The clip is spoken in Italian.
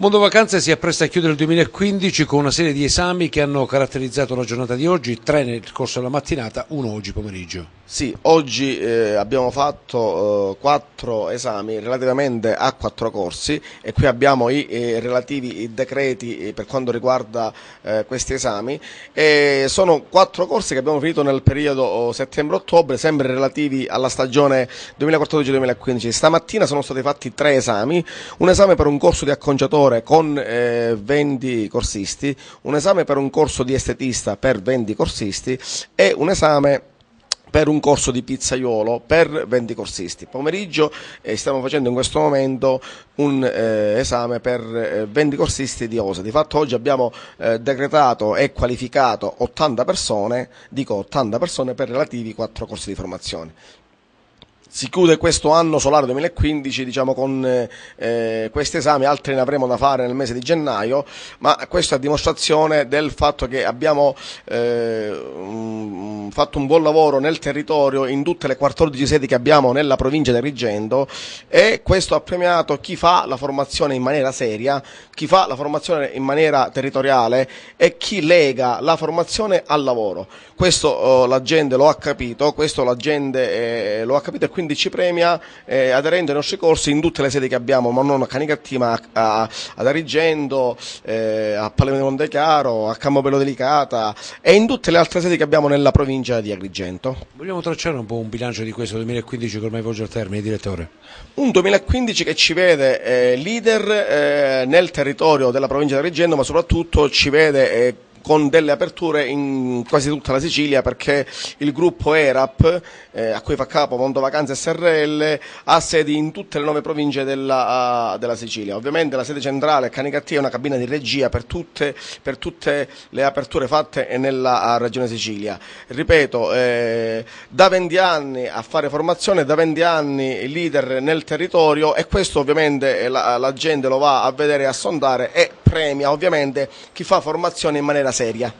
Mondo Vacanze si appresta a chiudere il 2015 con una serie di esami che hanno caratterizzato la giornata di oggi, tre nel corso della mattinata, uno oggi pomeriggio. Sì, oggi eh, abbiamo fatto eh, quattro esami relativamente a quattro corsi e qui abbiamo i eh, relativi i decreti eh, per quanto riguarda eh, questi esami. E sono quattro corsi che abbiamo finito nel periodo oh, settembre-ottobre, sempre relativi alla stagione 2014-2015. Stamattina sono stati fatti tre esami, un esame per un corso di acconciatore con 20 eh, corsisti, un esame per un corso di estetista per 20 corsisti e un esame per un corso di pizzaiolo per 20 corsisti. Pomeriggio eh, stiamo facendo in questo momento un eh, esame per eh, 20 corsisti di OSA. Di fatto oggi abbiamo eh, decretato e qualificato 80 persone, dico 80 persone per relativi 4 corsi di formazione si chiude questo anno solare 2015 diciamo, con eh, questi esami, altri ne avremo da fare nel mese di gennaio, ma questo è a dimostrazione del fatto che abbiamo eh, fatto un buon lavoro nel territorio in tutte le 14 sedi che abbiamo nella provincia di Agrigento e questo ha premiato chi fa la formazione in maniera seria, chi fa la formazione in maniera territoriale e chi lega la formazione al lavoro. Questo oh, la gente lo ha capito, questo la gente eh, lo ha capito e quindi ci premia eh, aderendo ai nostri corsi in tutte le sedi che abbiamo, ma non a Canicatti, ma a, a, ad Arigendo, eh, a Palermo di Montechiaro, a Campobello Delicata e in tutte le altre sedi che abbiamo nella provincia di Agrigento. Vogliamo tracciare un po' un bilancio di questo 2015 che ormai volge al termine, direttore? Un 2015 che ci vede eh, leader eh, nel territorio della provincia di Agrigento, ma soprattutto ci vede eh, con delle aperture in quasi tutta la Sicilia perché il gruppo ERAP, eh, a cui fa capo Mondo Vacanze SRL, ha sedi in tutte le nove province della, uh, della Sicilia. Ovviamente la sede centrale Canicatti è una cabina di regia per tutte, per tutte le aperture fatte nella uh, regione Sicilia. Ripeto, eh, da 20 anni a fare formazione, da 20 anni leader nel territorio e questo ovviamente la, la gente lo va a vedere e a sondare e premia ovviamente chi fa formazione in maniera seria.